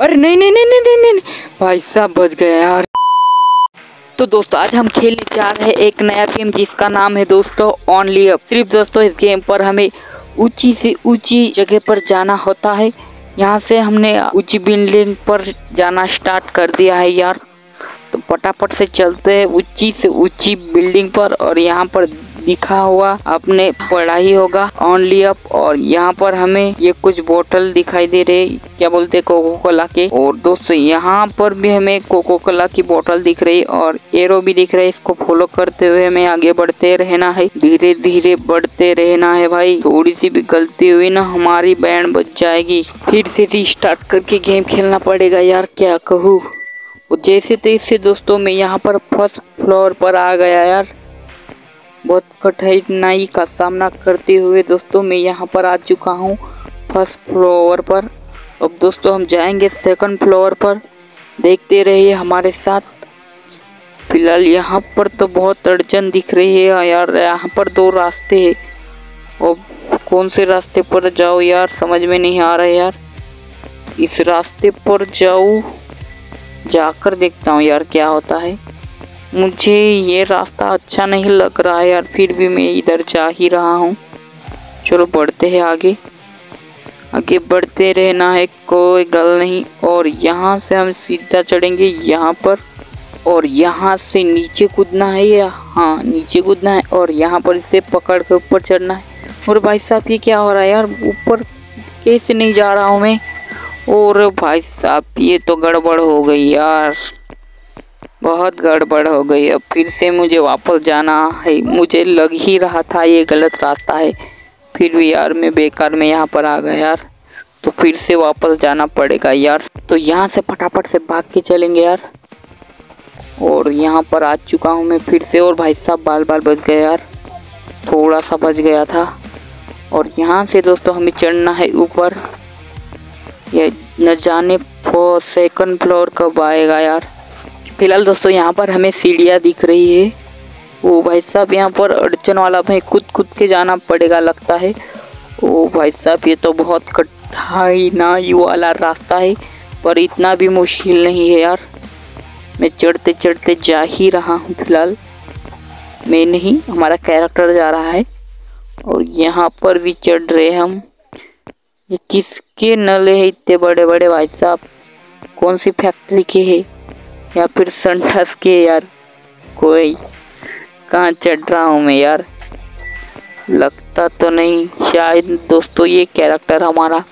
अरे नहीं नहीं नहीं नहीं नहीं नहीं। भाई साहब बच गया यार। तो दोस्तों, आज हम खेलने जा रहे हैं एक नया गेम जिसका नाम है दोस्तों ओनली अप सिर्फ़ दोस्तों, इस गेम पर हमें ऊँची से ऊँची जगह पर जाना होता है। यहाँ से हमने ऊँची बिल्डिंग पर जाना स्टार्ट कर दिया है यार। तो फटाफट से चलते हैं ऊँची से ऊँची बिल्डिंग पर और यहाँ पर लिखा हुआ आपने पढ़ा ही होगा। ओनली अप और यहाँ पर हमें ये कुछ बोतल दिखाई दे रहे क्या बोलते कोको कोला के। और दोस्तों, यहाँ पर भी हमें कोको कोला की बोतल दिख रही और एरो भी दिख रहा है। इसको फॉलो करते हुए हमें आगे बढ़ते रहना है। धीरे धीरे बढ़ते रहना है भाई। थोड़ी सी भी गलती हुई ना, हमारी बैंड बच जाएगी। फिर से रिस्टार्ट करके गेम खेलना पड़ेगा यार, क्या कहूँ? जैसे तैसे दोस्तों, मैं यहाँ पर फ़र्स्ट फ्लोर पर आ गया यार। बहुत कठिनाई का सामना करते हुए दोस्तों मैं यहाँ पर आ चुका हूँ फ़र्स्ट फ्लोर पर। अब दोस्तों हम जाएँगे सेकंड फ्लोर पर। देखते रहिए हमारे साथ। फ़िलहाल यहाँ पर तो बहुत अड़चन दिख रही है यार, यहाँ पर दो रास्ते हैं। अब कौन से रास्ते पर जाओ यार, समझ में नहीं आ रहा यार। इस रास्ते पर जाऊँ, जाकर देखता हूँ यार क्या होता है। मुझे ये रास्ता अच्छा नहीं लग रहा है यार, फिर भी मैं इधर जा ही रहा हूँ। चलो बढ़ते हैं आगे। आगे बढ़ते रहना है, कोई गल नहीं। और यहाँ से हम सीधा चढ़ेंगे, यहाँ पर। और यहाँ से नीचे कूदना है या? हाँ नीचे कूदना है और यहाँ पर इसे पकड़ के ऊपर चढ़ना है। और भाई साहब, ये क्या हो रहा है यार? ऊपर कैसे नहीं जा रहा हूँ मैं? और भाई साहब, ये तो गड़बड़ हो गई यार। बहुत गड़बड़ हो गई। अब फिर से मुझे वापस जाना है। मुझे लग ही रहा था ये गलत रास्ता है। फिर भी यार मैं बेकार में यहाँ पर आ गया यार। तो फिर से वापस जाना पड़ेगा यार। तो यहाँ से फटाफट से भाग के चलेंगे यार। और यहाँ पर आ चुका हूँ मैं फिर से और भाई साहब बाल बाल बच गए यार। थोड़ा सा बच गया था। और यहाँ से दोस्तों हमें चढ़ना है ऊपर। ये न जाने फो सेकंड फ्लोर कब आएगा यार। फ़िलहाल दोस्तों यहाँ पर हमें सीढ़ियाँ दिख रही है। ओ भाई साहब, यहाँ पर अड़चन वाला भाई कूद कूद के जाना पड़ेगा लगता है। ओ भाई साहब, ये तो बहुत कठिनाई वाला रास्ता है, पर इतना भी मुश्किल नहीं है यार। मैं चढ़ते चढ़ते जा ही रहा हूँ फ़िलहाल। मैं नहीं, हमारा कैरेक्टर जा रहा है। और यहाँ पर भी चढ़ रहे हम। ये किसके नले है इतने बड़े बड़े भाई साहब? कौन सी फैक्ट्री के है? या फिर संठस के यार, कोई कहाँ चढ़ रहा हूँ मैं यार। लगता तो नहीं, शायद दोस्तों ये कैरेक्टर हमारा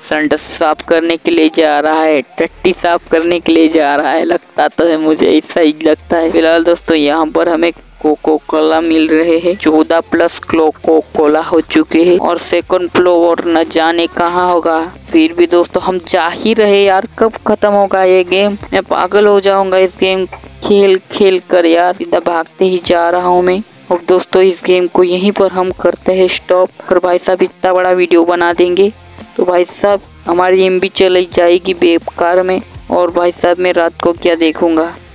संडस साफ़ करने के लिए जा रहा है टट्टी साफ़ करने के लिए जा रहा है। लगता तो है मुझे ऐसा ही लगता है। फ़िलहाल दोस्तों, यहाँ पर हमें कोको कोला मिल रहे हैं। चौदह प्लस कोको कोला हो चुके हैं। और सेकंड फ्लोर न जाने कहाँ होगा। फिर भी दोस्तों, हम जा ही रहे यार। कब खत्म होगा ये गेम मैं पागल हो जाऊँगा इस गेम खेल खेल कर यार। सीधा भागते ही जा रहा हूँ मैं। और दोस्तों, इस गेम को यहीं पर हम करते हैं स्टॉप कर भाई साहब इतना बड़ा वीडियो बना देंगे तो भाई साहब, हमारी एम चली जाएगी बेकार में। और भाई साहब, मैं रात को क्या देखूँगा?